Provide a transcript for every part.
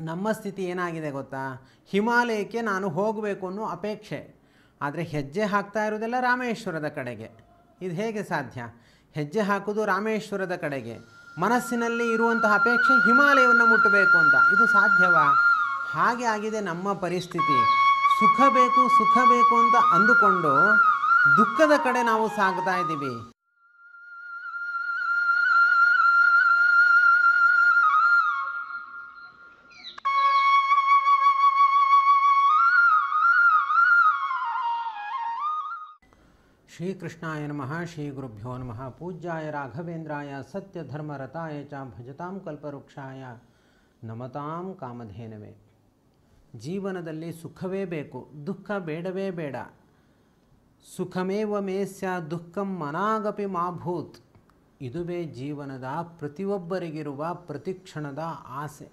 ನಮ್ಮ ಸ್ಥಿತಿ ಏನಾಗಿದೆ ಗೊತ್ತಾ? ಹಿಮಾಲಯಕ್ಕೆ ನಾನು ಹೋಗಬೇಕು ಅನ್ನೋ ಅಪೇಕ್ಷೆ. ಆದರೆ ಹೆಜ್ಜೆ ಹಾಕ್ತಾ ಇರೋದೆಲ್ಲ ರಾಮೇಶ್ವರದ ಕಡೆಗೆ. ಇದು ಹೇಗೆ ಸಾಧ್ಯ? ಹೆಜ್ಜೆ ಹಾಕೋದು ರಾಮೇಶ್ವರದ ಕಡೆಗೆ. ಮನಸ್ಸಿನಲ್ಲಿ ಇರುವಂತಹ ಅಪೇಕ್ಷೆ ಹಿಮಾಲಯವನ್ನು ಮುಟ್ಟಬೇಕು ಅಂತ. ಇದು ಸಾಧ್ಯವಾ? ಹಾಗೆ ಆಗಿದೆ ನಮ್ಮ ಪರಿಸ್ಥಿತಿ. ಸುಖ ಬೇಕು ಸುಖ ಬೇಕು ಅಂತ ಅಂದುಕೊಂಡು ದುಃಖದ ಕಡೆ ನಾವು ಸಾಗ್ತಾ ಇದ್ದೀವಿ. ಶ್ರೀಕೃಷ್ಣಾಯ ನಮಃ ಶ್ರೀ ಗುರುಭ್ಯೋ ನಮಃ. ಪೂಜ್ಯಾಯ ರಾಘವೇಂದ್ರಾಯ, ಸತ್ಯಧರ್ಮರತಾಯ ಚ ಭಜತಾಂ ಕಲ್ಪವೃಕ್ಷಾಯ. ನಮತಾಂ ಕಾಮಧೇನವೇ. ಜೀವನದಲ್ಲಿ ಸುಖವೇ ಬೇಕು, ದುಃಖ ಬೇಡವೇ ಬೇಡ. ಸುಖಮೇವ ಮೇಸ್ಯ ದುಃಖಂ ಮನಾಗಪಿ ಮಾಭೂತ್ ಇದುವೇ ಜೀವನದ ಪ್ರತಿಯೊಬ್ಬರಿಗಿರುವ ಪ್ರತಿಕ್ಷಣದ ಆಸೆ.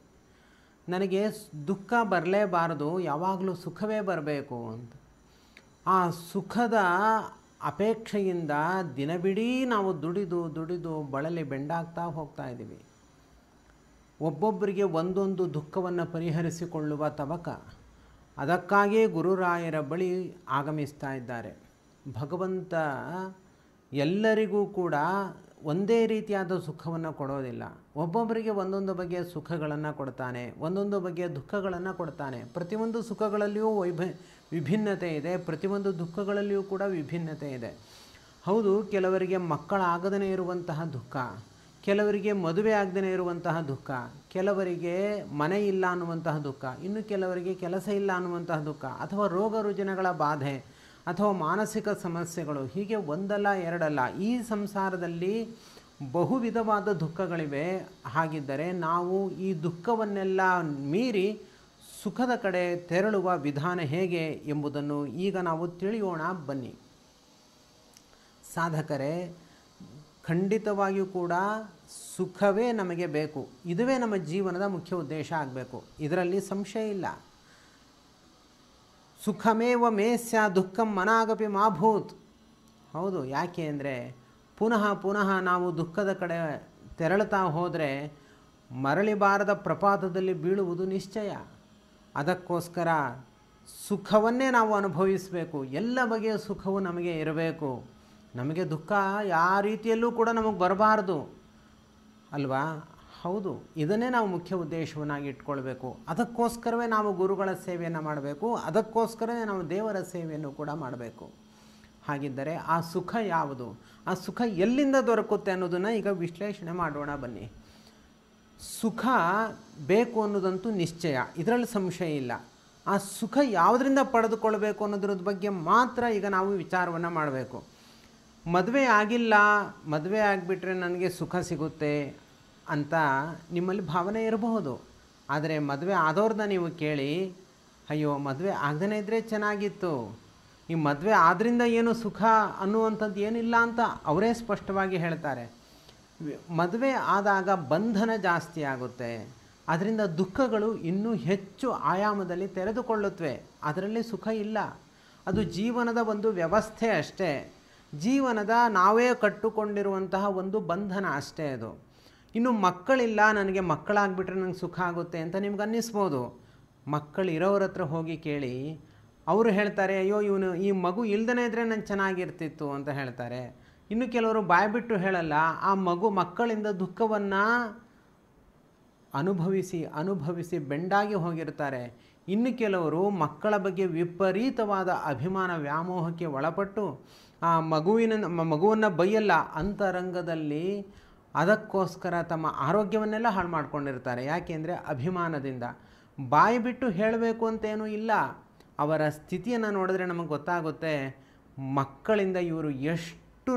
ನನಗೆ ದುಃಖ ಬರಲೇಬಾರದು, ಯಾವಾಗಲೂ ಸುಖವೇ ಬರಬೇಕು ಅಂತ. ಆ ಸುಖದ ಅಪೇಕ್ಷೆಯಿಂದ ದಿನವಿಡೀ ನಾವು ದುಡಿದು ದುಡಿದು ಬಳಲಿ ಬೆಂಡಾಗ್ತಾ ಹೋಗ್ತಾ ಇದ್ದೀವಿ. ಒಬ್ಬೊಬ್ಬರಿಗೆ ಒಂದೊಂದು ದುಃಖವನ್ನು ಪರಿಹರಿಸಿಕೊಳ್ಳುವ ತವಕ. ಅದಕ್ಕಾಗಿಯೇ ಗುರುರಾಯರ ಬಳಿ ಆಗಮಿಸ್ತಾ ಇದ್ದಾರೆ. ಭಗವಂತ ಎಲ್ಲರಿಗೂ ಕೂಡ ಒಂದೇ ರೀತಿಯಾದ ಸುಖವನ್ನು ಕೊಡೋದಿಲ್ಲ. ಒಬ್ಬೊಬ್ಬರಿಗೆ ಒಂದೊಂದು ಬಗೆಯ ಸುಖಗಳನ್ನು ಕೊಡ್ತಾನೆ, ಒಂದೊಂದು ಬಗೆಯ ದುಃಖಗಳನ್ನು ಕೊಡ್ತಾನೆ. ಪ್ರತಿಯೊಂದು ಸುಖಗಳಲ್ಲಿಯೂ ವೈಭ ವಿಭಿನ್ನತೆ ಇದೆ. ಪ್ರತಿಯೊಂದು ದುಃಖಗಳಲ್ಲಿಯೂ ಕೂಡ ವಿಭಿನ್ನತೆ ಇದೆ. ಹೌದು, ಕೆಲವರಿಗೆ ಮಕ್ಕಳಾಗದೇ ಇರುವಂತಹ ದುಃಖ, ಕೆಲವರಿಗೆ ಮದುವೆ ಆಗದೇ ಇರುವಂತಹ ದುಃಖ, ಕೆಲವರಿಗೆ ಮನೆ ಇಲ್ಲ ಅನ್ನುವಂತಹ ದುಃಖ, ಇನ್ನು ಕೆಲವರಿಗೆ ಕೆಲಸ ಇಲ್ಲ ಅನ್ನುವಂತಹ ದುಃಖ, ಅಥವಾ ರೋಗ ರುಜಿನಗಳ ಬಾಧೆ, ಅಥವಾ ಮಾನಸಿಕ ಸಮಸ್ಯೆಗಳು, ಹೀಗೆ ಒಂದಲ್ಲ ಎರಡಲ್ಲ, ಈ ಸಂಸಾರದಲ್ಲಿ ಬಹು ವಿಧವಾದ ದುಃಖಗಳಿವೆ. ಹಾಗಿದ್ದರೆ ನಾವು ಈ ದುಃಖವನ್ನೆಲ್ಲ ಮೀರಿ ಸುಖದ ಕಡೆ ತೆರಳುವ ವಿಧಾನ ಹೇಗೆ ಎಂಬುದನ್ನು ಈಗ ನಾವು ತಿಳಿಯೋಣ, ಬನ್ನಿ. ಸಾಧಕರೇ, ಖಂಡಿತವಾಗಿಯೂ ಕೂಡ ಸುಖವೇ ನಮಗೆ ಬೇಕು. ಇದುವೇ ನಮ್ಮ ಜೀವನದ ಮುಖ್ಯ ಉದ್ದೇಶ ಆಗಬೇಕು. ಇದರಲ್ಲಿ ಸಂಶಯ ಇಲ್ಲ. ಸುಖಮೇವ ಮೇಸ್ಯ ದುಃಖಂ ಮನಾಗಪಿ ಮಾಭೂತ್ ಹೌದು, ಯಾಕೆ ಅಂದರೆ ಪುನಃ ಪುನಃ ನಾವು ದುಃಖದ ಕಡೆ ತೆರಳುತ್ತಾ ಹೋದರೆ ಮರಳಿಬಾರದ ಪ್ರಪಾತದಲ್ಲಿ ಬೀಳುವುದು ನಿಶ್ಚಯ. ಅದಕ್ಕೋಸ್ಕರ ಸುಖವನ್ನೇ ನಾವು ಅನುಭವಿಸಬೇಕು. ಎಲ್ಲ ಬಗೆಯ ಸುಖವು ನಮಗೆ ಇರಬೇಕು. ನಮಗೆ ದುಃಖ ಯಾವ ರೀತಿಯಲ್ಲೂ ಕೂಡ ನಮಗೆ ಬರಬಾರ್ದು. ಅಲ್ವಾ? ಹೌದು. ಇದನ್ನೇ ನಾವು ಮುಖ್ಯ ಉದ್ದೇಶವನ್ನಾಗಿ ಇಟ್ಕೊಳ್ಬೇಕು. ಅದಕ್ಕೋಸ್ಕರವೇ ನಾವು ಗುರುಗಳ ಸೇವೆಯನ್ನು ಮಾಡಬೇಕು. ಅದಕ್ಕೋಸ್ಕರವೇ ನಾವು ದೇವರ ಸೇವೆಯನ್ನು ಕೂಡ ಮಾಡಬೇಕು. ಹಾಗಿದ್ದರೆ ಆ ಸುಖ ಯಾವುದು? ಆ ಸುಖ ಎಲ್ಲಿಂದ ದೊರಕುತ್ತೆ ಅನ್ನೋದನ್ನು ಈಗ ವಿಶ್ಲೇಷಣೆ ಮಾಡೋಣ ಬನ್ನಿ. ಸುಖ ಬೇಕು ಅನ್ನೋದಂತೂ ನಿಶ್ಚಯ. ಇದರಲ್ಲಿ ಸಂಶಯ ಇಲ್ಲ. ಆ ಸುಖ ಯಾವುದರಿಂದ ಪಡೆದುಕೊಳ್ಬೇಕು ಅನ್ನೋದ್ರ ಬಗ್ಗೆ ಮಾತ್ರ ಈಗ ನಾವು ವಿಚಾರವನ್ನು ಮಾಡಬೇಕು. ಮದುವೆ ಆಗಿಲ್ಲ, ಮದುವೆ ಆಗಿಬಿಟ್ರೆ ನನಗೆ ಸುಖ ಸಿಗುತ್ತೆ ಅಂತ ನಿಮ್ಮಲ್ಲಿ ಭಾವನೆ ಇರಬಹುದು. ಆದರೆ ಮದುವೆ ಆದವ್ರನ್ನ ನೀವು ಕೇಳಿ, ಅಯ್ಯೋ, ಮದುವೆ ಆಗದೇ ಇದ್ದರೆ ಚೆನ್ನಾಗಿತ್ತು. ಈ ಮದುವೆ ಆದ್ದರಿಂದ ಏನು ಸುಖ ಅನ್ನುವಂಥದ್ದು ಏನಿಲ್ಲ ಅಂತ ಅವರೇ ಸ್ಪಷ್ಟವಾಗಿ ಹೇಳ್ತಾರೆ. ಮದುವೆ ಆದಾಗ ಬಂಧನ ಜಾಸ್ತಿ ಆಗುತ್ತೆ. ಅದರಿಂದ ದುಃಖಗಳು ಇನ್ನೂ ಹೆಚ್ಚು ಆಯಾಮದಲ್ಲಿ ತೆರೆದುಕೊಳ್ಳುತ್ತವೆ ಅದರಲ್ಲಿ ಸುಖ ಇಲ್ಲ. ಅದು ಜೀವನದ ಒಂದು ವ್ಯವಸ್ಥೆ ಅಷ್ಟೇ. ಜೀವನದ ನಾವೇ ಕಟ್ಟುಕೊಂಡಿರುವಂತಹ ಒಂದು ಬಂಧನ ಅಷ್ಟೇ ಅದು. ಇನ್ನು ಮಕ್ಕಳಿಲ್ಲ, ನನಗೆ ಮಕ್ಕಳಾಗ್ಬಿಟ್ರೆ ನನಗೆ ಸುಖ ಆಗುತ್ತೆ ಅಂತ ನಿಮ್ಗೆ ಅನ್ನಿಸ್ಬೋದು. ಮಕ್ಕಳು ಹತ್ರ ಹೋಗಿ ಕೇಳಿ, ಅವರು ಹೇಳ್ತಾರೆ, ಅಯ್ಯೋ, ಇವನು ಈ ಮಗು ಇಲ್ದೇ ಇದ್ದರೆ ನಾನು ಚೆನ್ನಾಗಿರ್ತಿತ್ತು ಅಂತ ಹೇಳ್ತಾರೆ. ಇನ್ನು ಕೆಲವರು ಬಾಯ್ಬಿಟ್ಟು ಹೇಳಲ್ಲ, ಆ ಮಗು ಮಕ್ಕಳಿಂದ ದುಃಖವನ್ನು ಅನುಭವಿಸಿ ಅನುಭವಿಸಿ ಬೆಂಡಾಗಿ ಹೋಗಿರ್ತಾರೆ. ಇನ್ನು ಕೆಲವರು ಮಕ್ಕಳ ಬಗ್ಗೆ ವಿಪರೀತವಾದ ಅಭಿಮಾನ ವ್ಯಾಮೋಹಕ್ಕೆ ಒಳಪಟ್ಟು, ಆ ಮಗುವಿನ, ಮಗುವನ್ನು ಬೈಯಲ್ಲ, ಅಂತರಂಗದಲ್ಲಿ ಅದಕ್ಕೋಸ್ಕರ ತಮ್ಮ ಆರೋಗ್ಯವನ್ನೆಲ್ಲ ಹಾಳು ಮಾಡಿಕೊಂಡಿರ್ತಾರೆ. ಯಾಕೆಂದರೆ ಅಭಿಮಾನದಿಂದ. ಬಾಯಿ ಬಿಟ್ಟು ಹೇಳಬೇಕು ಅಂತೇನೂ ಇಲ್ಲ. ಅವರ ಸ್ಥಿತಿಯನ್ನು ನೋಡಿದ್ರೆ ನಮಗೆ ಗೊತ್ತಾಗುತ್ತೆ ಮಕ್ಕಳಿಂದ ಇವರು ಎಷ್ಟು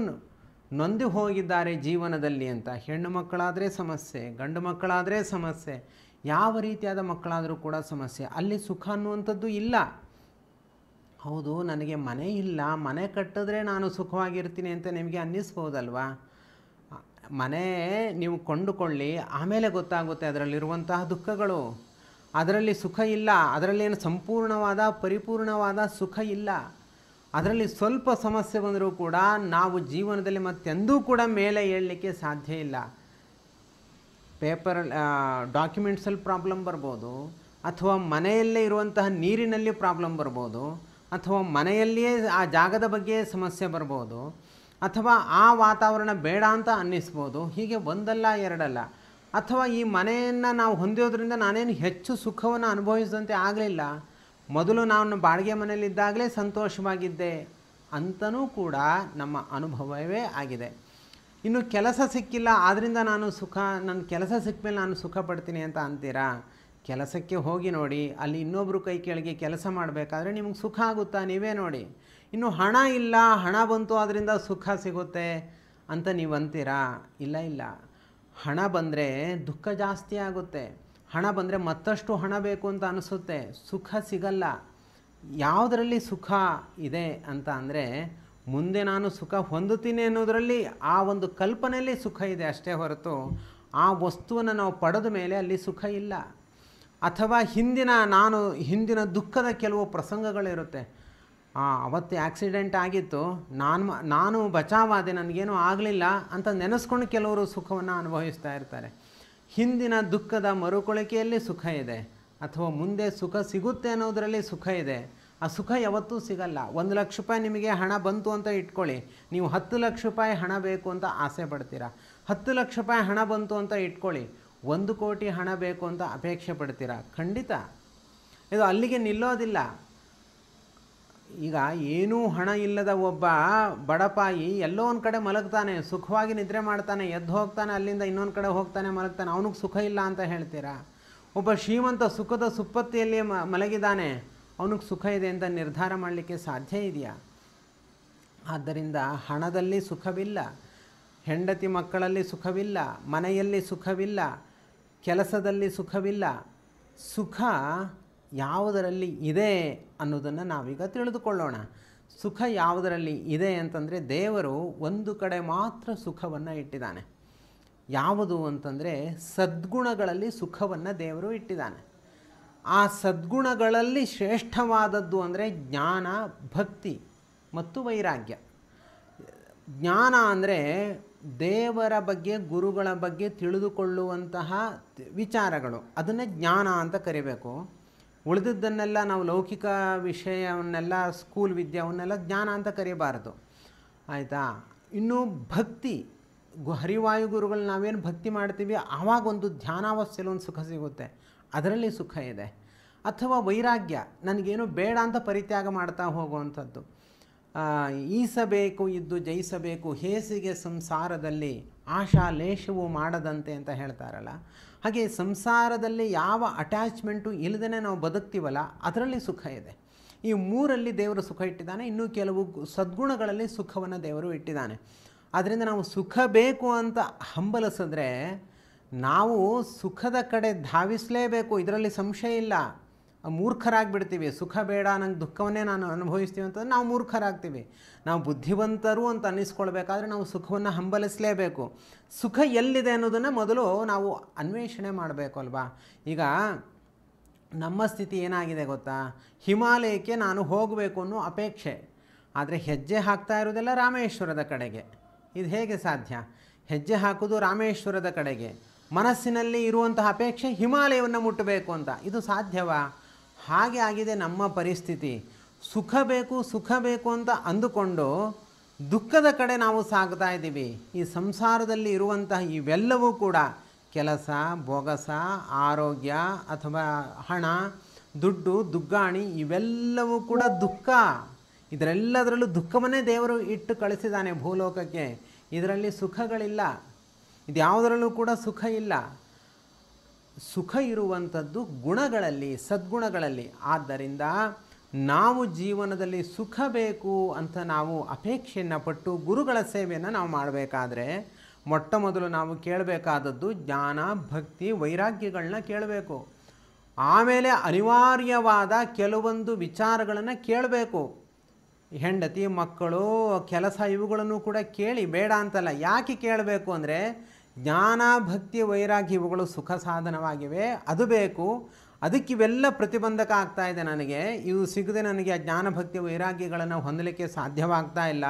ನೊಂದು ಹೋಗಿದ್ದಾರೆ ಜೀವನದಲ್ಲಿ ಅಂತ. ಹೆಣ್ಣು ಮಕ್ಕಳಾದರೆ ಸಮಸ್ಯೆ, ಗಂಡು ಮಕ್ಕಳಾದರೆ ಸಮಸ್ಯೆ, ಯಾವ ರೀತಿಯಾದ ಮಕ್ಕಳಾದರೂ ಕೂಡ ಸಮಸ್ಯೆ. ಅಲ್ಲಿ ಸುಖ ಅನ್ನುವಂಥದ್ದು ಇಲ್ಲ. ಹೌದು, ನನಗೆ ಮನೆ ಇಲ್ಲ, ಮನೆ ಕಟ್ಟಿದ್ರೆ ನಾನು ಸುಖವಾಗಿರ್ತೀನಿ ಅಂತ ನಿಮಗೆ ಅನ್ನಿಸ್ಬೋದಲ್ವಾ? ಮನೆ ನೀವು ಕೊಂಡುಕೊಳ್ಳಿ, ಆಮೇಲೆ ಗೊತ್ತಾಗುತ್ತೆ ಅದರಲ್ಲಿರುವಂತಹ ದುಃಖಗಳು. ಅದರಲ್ಲಿ ಸುಖ ಇಲ್ಲ ಅದರಲ್ಲಿ ಏನು ಸಂಪೂರ್ಣವಾದ, ಪರಿಪೂರ್ಣವಾದ ಸುಖ ಇಲ್ಲ. ಅದರಲ್ಲಿ ಸ್ವಲ್ಪ ಸಮಸ್ಯೆ ಬಂದರೂ ಕೂಡ ನಾವು ಜೀವನದಲ್ಲಿ ಮತ್ತೆಂದೂ ಕೂಡ ಮೇಲೆ ಹೇಳಲಿಕ್ಕೆ ಸಾಧ್ಯ ಇಲ್ಲ. ಪೇಪರ್ ಡಾಕ್ಯುಮೆಂಟ್ಸಲ್ಲಿ ಪ್ರಾಬ್ಲಮ್ ಬರ್ಬೋದು, ಅಥವಾ ಮನೆಯಲ್ಲೇ ಇರುವಂತಹ ನೀರಿನಲ್ಲಿ ಪ್ರಾಬ್ಲಮ್ ಬರ್ಬೋದು, ಅಥವಾ ಮನೆಯಲ್ಲಿಯೇ ಆ ಜಾಗದ ಬಗ್ಗೆ ಸಮಸ್ಯೆ ಬರ್ಬೋದು, ಅಥವಾ ಆ ವಾತಾವರಣ ಬೇಡ ಅಂತ ಅನ್ನಿಸ್ಬೋದು, ಹೀಗೆ ಒಂದಲ್ಲ, ಎರಡಲ್ಲ. ಅಥವಾ ಈ ಮನೆಯನ್ನು ನಾವು ಹೊಂದಿರೋದ್ರಿಂದ ನಾನೇನು ಹೆಚ್ಚು ಸುಖವನ್ನು ಅನುಭವಿಸಿದಂತೆ ಆಗಲಿಲ್ಲ. ಮೊದಲು ನಾನು ಬಾಡಿಗೆ ಮನೆಯಲ್ಲಿದ್ದಾಗಲೇ ಸಂತೋಷವಾಗಿದ್ದೆ ಅಂತನೂ ಕೂಡ ನಮ್ಮ ಅನುಭವವೇ ಆಗಿದೆ. ಇನ್ನು ಕೆಲಸ ಸಿಕ್ಕಿಲ್ಲ ಆದ್ದರಿಂದ ನಾನು ಸುಖ ನನ್ನ ಕೆಲಸ ಸಿಕ್ಕ ಮೇಲೆ ನಾನು ಸುಖ ಪಡ್ತೀನಿ ಅಂತ ಅಂತೀರಾ? ಕೆಲಸಕ್ಕೆ ಹೋಗಿ ನೋಡಿ, ಅಲ್ಲಿ ಇನ್ನೊಬ್ಬರು ಕೈ ಕೆಳಗೆ ಕೆಲಸ ಮಾಡಬೇಕಾದ್ರೆ ನಿಮಗೆ ಸುಖ ಆಗುತ್ತಾ? ನೀವೇ ನೋಡಿ. ಇನ್ನು ಹಣ ಇಲ್ಲ, ಹಣ ಬಂತು ಅದರಿಂದ ಸುಖ ಸಿಗುತ್ತೆ ಅಂತ ನೀವು ಅಂತೀರಾ? ಇಲ್ಲ ಇಲ್ಲ. ಹಣ ಬಂದರೆ ದುಃಖ ಜಾಸ್ತಿ ಆಗುತ್ತೆ. ಹಣ ಬಂದರೆ ಮತ್ತಷ್ಟು ಹಣ ಬೇಕು ಅಂತ ಅನಿಸುತ್ತೆ. ಸುಖ ಸಿಗಲ್ಲ. ಯಾವುದರಲ್ಲಿ ಸುಖ ಇದೆ ಅಂತ ಅಂದರೆ ಮುಂದೆ ನಾನು ಸುಖ ಹೊಂದುತ್ತೀನಿ ಅನ್ನೋದರಲ್ಲಿ ಆ ಒಂದು ಕಲ್ಪನೆಯಲ್ಲಿ ಸುಖ ಇದೆ ಅಷ್ಟೇ ಹೊರತು ಆ ವಸ್ತುವನ್ನು ನಾವು ಪಡೆದ ಮೇಲೆ ಅಲ್ಲಿ ಸುಖ ಇಲ್ಲ. ಅಥವಾ ಹಿಂದಿನ ನಾನು ಹಿಂದಿನ ದುಃಖದ ಕೆಲವು ಪ್ರಸಂಗಗಳಿರುತ್ತೆ. ಅವತ್ತು ಆಕ್ಸಿಡೆಂಟ್ ಆಗಿತ್ತು. ನಾನು ನಾನು ಬಚಾವಾದೆ ನನಗೇನು ಆಗಲಿಲ್ಲ ಅಂತ ನೆನೆಸ್ಕೊಂಡು ಕೆಲವರು ಸುಖವನ್ನು ಅನುಭವಿಸ್ತಾ ಇರ್ತಾರೆ. ಹಿಂದಿನ ದುಃಖದ ಮರುಕೊಳಿಕೆಯಲ್ಲಿ ಸುಖ ಇದೆ ಅಥವಾ ಮುಂದೆ ಸುಖ ಸಿಗುತ್ತೆ ಅನ್ನೋದರಲ್ಲಿ ಸುಖ ಇದೆ. ಆ ಸುಖ ಯಾವತ್ತೂ ಸಿಗಲ್ಲ. ಒಂದು ಲಕ್ಷ ರೂಪಾಯಿ ನಿಮಗೆ ಹಣ ಬಂತು ಅಂತ ಇಟ್ಕೊಳ್ಳಿ. ನೀವು ಹತ್ತು ಲಕ್ಷ ರೂಪಾಯಿ ಹಣ ಬೇಕು ಅಂತ ಆಸೆ ಪಡ್ತೀರಾ? ಹತ್ತು ಲಕ್ಷ ರೂಪಾಯಿ ಹಣ ಬಂತು ಅಂತ ಇಟ್ಕೊಳ್ಳಿ. ಒಂದು ಕೋಟಿ ಹಣ ಬೇಕು ಅಂತ ಅಪೇಕ್ಷೆ ಪಡ್ತೀರಾ? ಖಂಡಿತ. ಇದು ಅಲ್ಲಿಗೆ ನಿಲ್ಲೋದಿಲ್ಲ. ಈಗ ಏನೂ ಹಣ ಇಲ್ಲದ ಒಬ್ಬ ಬಡಪಾಯಿ ಎಲ್ಲೋ ಒಂದು ಕಡೆ ಮಲಗ್ತಾನೆ, ಸುಖವಾಗಿ ನಿದ್ರೆ ಮಾಡ್ತಾನೆ, ಎದ್ದು ಹೋಗ್ತಾನೆ, ಅಲ್ಲಿಂದ ಇನ್ನೊಂದು ಕಡೆ ಹೋಗ್ತಾನೆ, ಮಲಗ್ತಾನೆ, ಅವನಿಗೆ ಸುಖ ಇಲ್ಲ ಅಂತ ಹೇಳ್ತೀರಾ? ಒಬ್ಬ ಶ್ರೀಮಂತ ಸುಖದ ಸುಪ್ಪತ್ತಿಯಲ್ಲಿ ಮ, ಮಲಗಿದ್ದಾನೆ, ಅವನಿಗೆ ಸುಖ ಇದೆ ಅಂತ ನಿರ್ಧಾರ ಮಾಡಲಿಕ್ಕೆ ಸಾಧ್ಯ ಇದೆಯಾ? ಆದ್ದರಿಂದ ಹಣದಲ್ಲಿ ಸುಖವಿಲ್ಲ, ಹೆಂಡತಿ ಮಕ್ಕಳಲ್ಲಿ ಸುಖವಿಲ್ಲ, ಮನೆಯಲ್ಲಿ ಸುಖವಿಲ್ಲ, ಕೆಲಸದಲ್ಲಿ ಸುಖವಿಲ್ಲ. ಸುಖ ಯಾವುದರಲ್ಲಿ ಇದೆ ಅನ್ನೋದನ್ನು ನಾವೀಗ ತಿಳಿದುಕೊಳ್ಳೋಣ. ಸುಖ ಯಾವುದರಲ್ಲಿ ಇದೆ ಅಂತಂದರೆ ದೇವರು ಒಂದು ಕಡೆ ಮಾತ್ರ ಸುಖವನ್ನು ಇಟ್ಟಿದ್ದಾನೆ. ಯಾವುದು ಅಂತಂದರೆ ಸದ್ಗುಣಗಳಲ್ಲಿ ಸುಖವನ್ನು ದೇವರು ಇಟ್ಟಿದ್ದಾನೆ. ಆ ಸದ್ಗುಣಗಳಲ್ಲಿ ಶ್ರೇಷ್ಠವಾದದ್ದು ಅಂದರೆ ಜ್ಞಾನ, ಭಕ್ತಿ ಮತ್ತು ವೈರಾಗ್ಯ. ಜ್ಞಾನ ಅಂದರೆ ದೇವರ ಬಗ್ಗೆ, ಗುರುಗಳ ಬಗ್ಗೆ ತಿಳಿದುಕೊಳ್ಳುವಂತಹ ವಿಚಾರಗಳು. ಅದನ್ನೇ ಜ್ಞಾನ ಅಂತ ಕರಿಬೇಕು. ಉಳಿದದ್ದನ್ನೆಲ್ಲ ನಾವು ಲೌಕಿಕ ವಿಷಯವನ್ನೆಲ್ಲ ಸ್ಕೂಲ್ ವಿದ್ಯೆ ಅವನ್ನೆಲ್ಲ ಜ್ಞಾನ ಅಂತ ಕರೆಯಬಾರದು ಆಯಿತಾ? ಇನ್ನು ಭಕ್ತಿ, ಗು, ಹರಿವಾಯು ಗುರುಗಳು ನಾವೇನು ಭಕ್ತಿ ಮಾಡ್ತೀವಿ, ಆವಾಗ ಒಂದು ಧ್ಯಾನಾವಸ್ಥೆಯಲ್ಲಿ ಒಂದು ಸುಖ ಸಿಗುತ್ತೆ. ಅದರಲ್ಲಿ ಸುಖ ಇದೆ. ಅಥವಾ ವೈರಾಗ್ಯ, ನನಗೇನು ಬೇಡ ಅಂತ ಪರಿತ್ಯಾಗ ಮಾಡ್ತಾ ಹೋಗುವಂಥದ್ದು. ಈಸಬೇಕು, ಇದ್ದು ಜಯಿಸಬೇಕು, ಹೇಸಿಗೆ ಸಂಸಾರದಲ್ಲಿ ಆಶಾ, ಲೇಷವು ಮಾಡದಂತೆ ಅಂತ ಹೇಳ್ತಾರಲ್ಲ ಹಾಗೆ ಸಂಸಾರದಲ್ಲಿ ಯಾವ ಅಟ್ಯಾಚ್ಮೆಂಟು ಇಲ್ಲದೇ ನಾವು ಬದುಕ್ತೀವಲ್ಲ, ಅದರಲ್ಲಿ ಸುಖ ಇದೆ. ಈ ಮೂರಲ್ಲಿ ದೇವರು ಸುಖ ಇಟ್ಟಿದ್ದಾನೆ, ಇನ್ನೂ ಕೆಲವು ಸದ್ಗುಣಗಳಲ್ಲಿ ಸುಖವನ್ನು ದೇವರು ಇಟ್ಟಿದ್ದಾನೆ. ಆದ್ದರಿಂದ ನಾವು ಸುಖ ಬೇಕು ಅಂತ ಹಂಬಲಿಸಿದ್ರೆ ನಾವು ಸುಖದ ಕಡೆ ಧಾವಿಸಲೇಬೇಕು, ಇದರಲ್ಲಿ ಸಂಶಯ ಇಲ್ಲ. ಮೂರ್ಖರಾಗ್ಬಿಡ್ತೀವಿ. ಸುಖ ಬೇಡ, ನಂಗೆ ದುಃಖವನ್ನೇ ನಾನು ಅನುಭವಿಸ್ತೀವಿ ಅಂತಂದ್ರೆ ನಾವು ಮೂರ್ಖರಾಗ್ತೀವಿ. ನಾವು ಬುದ್ಧಿವಂತರು ಅಂತ ಅನ್ನಿಸ್ಕೊಳ್ಬೇಕಾದ್ರೆ ನಾವು ಸುಖವನ್ನು ಹಂಬಲಿಸಲೇಬೇಕು. ಸುಖ ಎಲ್ಲಿದೆ ಅನ್ನೋದನ್ನು ಮೊದಲು ನಾವು ಅನ್ವೇಷಣೆ ಮಾಡಬೇಕು ಅಲ್ವಾ? ಈಗ ನಮ್ಮ ಸ್ಥಿತಿ ಏನಾಗಿದೆ ಗೊತ್ತಾ? ಹಿಮಾಲಯಕ್ಕೆ ನಾನು ಹೋಗಬೇಕು ಅನ್ನೋ ಅಪೇಕ್ಷೆ. ಆದರೆ ಹೆಜ್ಜೆ ಹಾಕ್ತಾ ಇರೋದೆಲ್ಲ ರಾಮೇಶ್ವರದ ಕಡೆಗೆ. ಇದು ಹೇಗೆ ಸಾಧ್ಯ? ಹೆಜ್ಜೆ ಹಾಕೋದು ರಾಮೇಶ್ವರದ ಕಡೆಗೆ. ಮನಸ್ಸಿನಲ್ಲಿ ಇರುವಂತಹ ಅಪೇಕ್ಷೆ ಹಿಮಾಲಯವನ್ನು ಮುಟ್ಟಬೇಕು ಅಂತ. ಇದು ಸಾಧ್ಯವಾ? ಹಾಗೆ ಆಗಿದೆ ನಮ್ಮ ಪರಿಸ್ಥಿತಿ. ಸುಖ ಬೇಕು ಸುಖ ಬೇಕು ಅಂತ ಅಂದುಕೊಂಡು ದುಃಖದ ಕಡೆ ನಾವು ಸಾಗ್ತಾ ಇದ್ದೀವಿ. ಈ ಸಂಸಾರದಲ್ಲಿ ಇರುವಂತಹ ಇವೆಲ್ಲವೂ ಕೂಡ ಕೆಲಸ, ಬೊಗಸ, ಆರೋಗ್ಯ ಅಥವಾ ಹಣ, ದುಡ್ಡು, ದುಗ್ಗಾಣಿ ಇವೆಲ್ಲವೂ ಕೂಡ ದುಃಖ. ಇದರೆಲ್ಲದರಲ್ಲೂ ದುಃಖವನ್ನೇ ದೇವರು ಇಟ್ಟು ಕಳಿಸಿದ್ದಾನೆ ಭೂಲೋಕಕ್ಕೆ. ಇದರಲ್ಲಿ ಸುಖಗಳಿಲ್ಲ. ಇದ್ಯಾವುದರಲ್ಲೂ ಕೂಡ ಸುಖ ಇಲ್ಲ. ಸುಖ ಇರುವಂಥದ್ದು ಗುಣಗಳಲ್ಲಿ, ಸದ್ಗುಣಗಳಲ್ಲಿ. ಆದ್ದರಿಂದ ನಾವು ಜೀವನದಲ್ಲಿ ಸುಖ ಬೇಕು ಅಂತ ನಾವು ಅಪೇಕ್ಷೆಯನ್ನು ಪಟ್ಟು ಗುರುಗಳ ಸೇವೆಯನ್ನು ನಾವು ಮಾಡಬೇಕಾದ್ರೆ ಮೊಟ್ಟ ಮೊದಲು ನಾವು ಕೇಳಬೇಕಾದದ್ದು ಜ್ಞಾನ, ಭಕ್ತಿ ವೈರಾಗ್ಯಗಳನ್ನ ಕೇಳಬೇಕು. ಆಮೇಲೆ ಅನಿವಾರ್ಯವಾದ ಕೆಲವೊಂದು ವಿಚಾರಗಳನ್ನು ಕೇಳಬೇಕು. ಹೆಂಡತಿ, ಮಕ್ಕಳು, ಕೆಲಸ ಇವುಗಳನ್ನು ಕೂಡ ಕೇಳಿ ಬೇಡ ಅಂತಲ್ಲ. ಯಾಕೆ ಕೇಳಬೇಕು ಅಂದರೆ ಜ್ಞಾನ ಭಕ್ತಿ ವೈರಾಗ್ಯ ಇವುಗಳು ಸುಖ ಸಾಧನವಾಗಿವೆ. ಅದು ಬೇಕು. ಅದಕ್ಕೆ ಇವೆಲ್ಲ ಪ್ರತಿಬಂಧಕ ಆಗ್ತಾ ಇದೆ ನನಗೆ. ಇವು ಸಿಗದೆ ನನಗೆ ಆ ಜ್ಞಾನ ಭಕ್ತಿ ವೈರಾಗ್ಯಗಳನ್ನು ಹೊಂದಲಿಕ್ಕೆ ಸಾಧ್ಯವಾಗ್ತಾ ಇಲ್ಲ.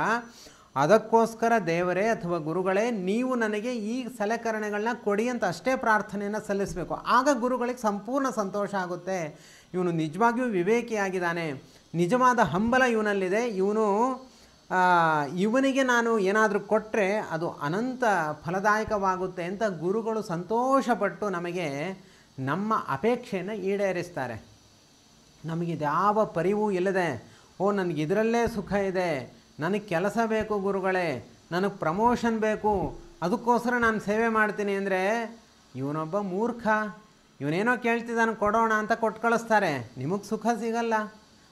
ಅದಕ್ಕೋಸ್ಕರ ದೇವರೇ ಅಥವಾ ಗುರುಗಳೇ, ನೀವು ನನಗೆ ಈ ಸಲಕರಣೆಗಳನ್ನ ಕೊಡಿ ಅಂತ ಅಷ್ಟೇ ಪ್ರಾರ್ಥನೆಯನ್ನು ಸಲ್ಲಿಸಬೇಕು. ಆಗ ಗುರುಗಳಿಗೆ ಸಂಪೂರ್ಣ ಸಂತೋಷ ಆಗುತ್ತೆ. ಇವನು ನಿಜವಾಗಿಯೂ ವಿವೇಕಿಯಾಗಿದ್ದಾನೆ. ನಿಜವಾದ ಹಂಬಲ ಇವನಲ್ಲಿದೆ. ಇವನು ಇವನಿಗೆ ನಾನು ಏನಾದರೂ ಕೊಟ್ಟರೆ ಅದು ಅನಂತ ಫಲದಾಯಕವಾಗುತ್ತೆ ಅಂತ ಗುರುಗಳು ಸಂತೋಷಪಟ್ಟು ನಮಗೆ ನಮ್ಮ ಅಪೇಕ್ಷೆಯನ್ನು ಈಡೇರಿಸ್ತಾರೆ. ನಮಗಿದ್ಯಾವ ಪರಿವೂ ಇಲ್ಲದೆ, ಓ, ನನಗೆ ಇದರಲ್ಲೇ ಸುಖ ಇದೆ, ನನಗೆ ಕೆಲಸ ಬೇಕು ಗುರುಗಳೇ, ನನಗೆ ಪ್ರಮೋಷನ್ ಬೇಕು, ಅದಕ್ಕೋಸ್ಕರ ನಾನು ಸೇವೆ ಮಾಡ್ತೀನಿ ಅಂದರೆ ಇವನೊಬ್ಬ ಮೂರ್ಖ, ಇವನೇನೋ ಕೇಳ್ತಿದ್ದಾನೆ ಕೊಡೋಣ ಅಂತ ಕೊಟ್ಟು ಕಳಿಸ್ತಾರೆ ನಿಮಗೆ ಸುಖ ಸಿಗಲ್ಲ.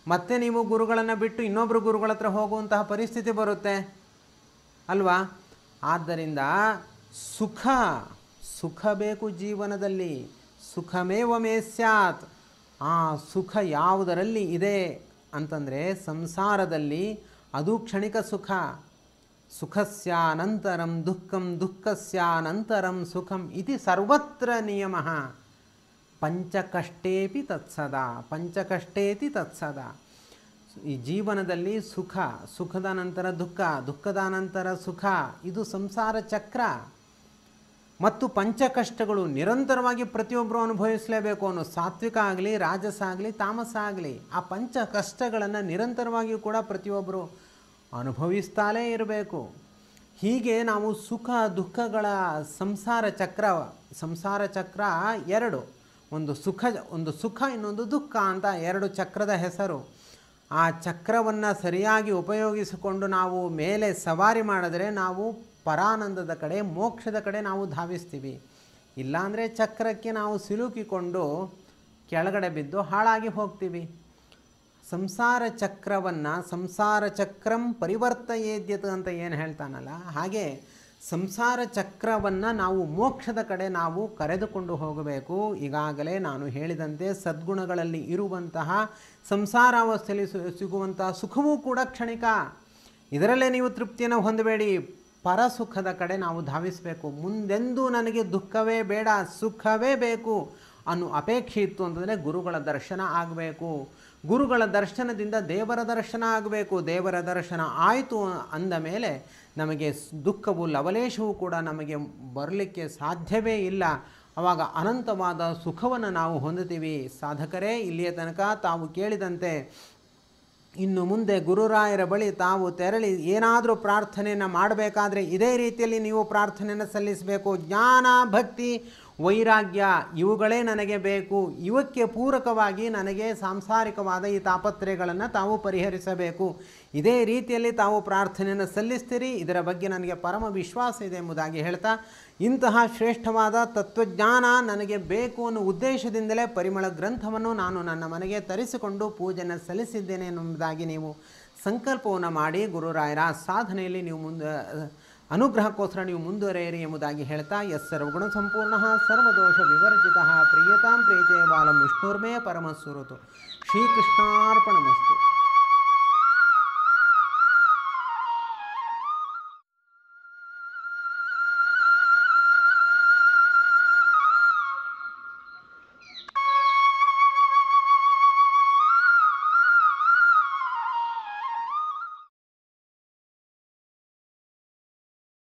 ಮತ್ತೆ ನೀವು ಗುರುಗಳನ್ನು ಬಿಟ್ಟು ಇನ್ನೊಬ್ಬರು ಗುರುಗಳ ಹತ್ರ ಹೋಗುವಂತಹ ಪರಿಸ್ಥಿತಿ ಬರುತ್ತೆ. ಅಲ್ವಾ? ಆದ್ದರಿಂದ ಸುಖ ಸುಖ ಬೇಕು ಜೀವನದಲ್ಲಿ. ಸುಖಮೇವ ಮೇ ಸ್ಯಾತ್. ಆ ಸುಖ ಯಾವುದರಲ್ಲಿ ಇದೆ ಅಂತಂದರೆ ಸಂಸಾರದಲ್ಲಿ ಅದು ಕ್ಷಣಿಕ ಸುಖ. ಸುಖಸ್ಯಾನಂತರಂ ದುಃಖಂ, ದುಃಖಸ್ಯಾನಂತರಂ ಸುಖಂ ಇತಿ ಸರ್ವತ್ರ ನಿಯಮ. ಪಂಚಕಷ್ಟೇಪಿ ತತ್ಸದ, ಪಂಚಕಷ್ಟೇತಿ ತತ್ಸದ. ಈ ಜೀವನದಲ್ಲಿ ಸುಖ, ಸುಖದ ನಂತರ ದುಃಖ, ದುಃಖದ ನಂತರ ಸುಖ, ಇದು ಸಂಸಾರ ಚಕ್ರ. ಮತ್ತು ಪಂಚಕಷ್ಟಗಳು ನಿರಂತರವಾಗಿ ಪ್ರತಿಯೊಬ್ಬರು ಅನುಭವಿಸಲೇಬೇಕು ಅನ್ನೋ ಸಾತ್ವಿಕ ಆಗಲಿ, ರಾಜಸ ಆಗಲಿ, ತಾಮಸ ಆಗಲಿ, ಆ ಪಂಚ ಕಷ್ಟಗಳನ್ನು ನಿರಂತರವಾಗಿಯೂ ಕೂಡ ಪ್ರತಿಯೊಬ್ಬರು ಅನುಭವಿಸ್ತಾಲೇ ಇರಬೇಕು. ಹೀಗೆ ನಾವು ಸುಖ, ದುಃಖಗಳ ಸಂಸಾರ ಚಕ್ರ ಸಂಸಾರ ಚಕ್ರ ಎರಡು. ಒಂದು ಸುಖ ಒಂದು ಸುಖ ಇನ್ನೊಂದು ದುಃಖ ಅಂತ ಎರಡು ಚಕ್ರದ ಹೆಸರು. ಆ ಚಕ್ರವನ್ನು ಸರಿಯಾಗಿ ಉಪಯೋಗಿಸಿಕೊಂಡು ನಾವು ಮೇಲೆ ಸವಾರಿ ಮಾಡಿದ್ರೆ ನಾವು ಪರಾನಂದದ ಕಡೆ, ಮೋಕ್ಷದ ಕಡೆ ನಾವು ಧಾವಿಸ್ತೀವಿ. ಇಲ್ಲಾಂದರೆ ಚಕ್ರಕ್ಕೆ ನಾವು ಸಿಲುಕಿಕೊಂಡು ಕೆಳಗಡೆ ಬಿದ್ದು ಹಾಳಾಗಿ ಹೋಗ್ತೀವಿ. ಸಂಸಾರ ಚಕ್ರವನ್ನು, ಸಂಸಾರ ಚಕ್ರಂ ಪರಿವರ್ತಯೇದ್ಯತ ಅಂತ ಏನು ಹೇಳ್ತಾನಲ್ಲ, ಹಾಗೆ ಸಂಸಾರ ಚಕ್ರವನ್ನು ನಾವು ಮೋಕ್ಷದ ಕಡೆ ನಾವು ಕರೆದುಕೊಂಡು ಹೋಗಬೇಕು. ಈಗಾಗಲೇ ನಾನು ಹೇಳಿದಂತೆ ಸದ್ಗುಣಗಳಲ್ಲಿ ಇರುವಂತಹ ಸಂಸಾರಾವಸ್ಥೆಯಲ್ಲಿ ಸಿಗುವಂತಹ ಸುಖವೂ ಕೂಡ ಕ್ಷಣಿಕ. ಇದರಲ್ಲೇ ನೀವು ತೃಪ್ತಿಯನ್ನು ಹೊಂದಬೇಡಿ. ಪರಸುಖದ ಕಡೆ ನಾವು ಧಾವಿಸಬೇಕು. ಮುಂದೆಂದೂ ನನಗೆ ದುಃಖವೇ ಬೇಡ, ಸುಖವೇ ಬೇಕು ಅನ್ನೋ ಅಪೇಕ್ಷೆ ಇತ್ತು ಅಂತಂದರೆ ಗುರುಗಳ ದರ್ಶನ ಆಗಬೇಕು. ಗುರುಗಳ ದರ್ಶನದಿಂದ ದೇವರ ದರ್ಶನ ಆಗಬೇಕು, ದೇವರ ದರ್ಶನ ಆಯಿತು ಅಂದ ಮೇಲೆ ನಮಗೆ ದುಃಖವು ಲವಲೇಶವು ಕೂಡ ನಮಗೆ ಬರಲಿಕ್ಕೆ ಸಾಧ್ಯವೇ ಇಲ್ಲ. ಆವಾಗ ಅನಂತವಾದ ಸುಖವನ್ನು ನಾವು ಹೊಂದುತ್ತೀವಿ. ಸಾಧಕರೇ, ಇಲ್ಲಿಯ ತನಕ ತಾವು ಕೇಳಿದಂತೆ ಇನ್ನು ಮುಂದೆ ಗುರುರಾಯರ ಬಳಿ ತಾವು ತೆರಳಿ ಏನಾದರೂ ಪ್ರಾರ್ಥನೆಯನ್ನು ಮಾಡಬೇಕಾದ್ರೆ ಇದೇ ರೀತಿಯಲ್ಲಿ ನೀವು ಪ್ರಾರ್ಥನೆಯನ್ನು ಸಲ್ಲಿಸಬೇಕು. ಜ್ಞಾನ ಭಕ್ತಿ ವೈರಾಗ್ಯ, ಇವುಗಳೇ ನನಗೆ ಬೇಕು. ಇವಕ್ಕೆ ಪೂರಕವಾಗಿ ನನಗೆ ಸಾಂಸಾರಿಕವಾದ ಈ ತಾಪತ್ರಯಗಳನ್ನು ತಾವು ಪರಿಹರಿಸಬೇಕು. ಇದೇ ರೀತಿಯಲ್ಲಿ ತಾವು ಪ್ರಾರ್ಥನೆಯನ್ನು ಸಲ್ಲಿಸ್ತೀರಿ. ಇದರ ಬಗ್ಗೆ ನನಗೆ ಪರಮ ವಿಶ್ವಾಸ ಇದೆ ಎಂಬುದಾಗಿ ಹೇಳ್ತಾ, ಇಂತಹ ಶ್ರೇಷ್ಠವಾದ ತತ್ವಜ್ಞಾನ ನನಗೆ ಬೇಕು ಅನ್ನೋ ಉದ್ದೇಶದಿಂದಲೇ ಪರಿಮಳ ಗ್ರಂಥವನ್ನು ನಾನು ನನ್ನ ಮನೆಗೆ ತರಿಸಿಕೊಂಡು ಪೂಜೆಯನ್ನು ಸಲ್ಲಿಸಿದ್ದೇನೆ ಎನ್ನುವುದಾಗಿ ನೀವು ಸಂಕಲ್ಪವನ್ನು ಮಾಡಿ ಗುರುರಾಯರ ಸಾಧನೆಯಲ್ಲಿ ನೀವು ಮುಂದೆ ಅನುಗ್ರಹಕ್ಕೋಸ್ಕರ ನೀವು ಮುಂದುವರೆಯಿರಿ ಎಂಬುದಾಗಿ ಹೇಳ್ತಾ ಎಸ್ ಸರ್ವಗುಣ ಸಂಪೂರ್ಣ ಸರ್ವದೋಷ ವಿವರ್ಜಿತ ಪ್ರಿಯತಾಂ ಪ್ರೀತೆ ಬಾಲಂ ವಿಷ್ಣುರ್ಮೇ ಪರಮಸ್ವರುತು ಶ್ರೀಕೃಷ್ಣಾರ್ಪಣಮಸ್ತು.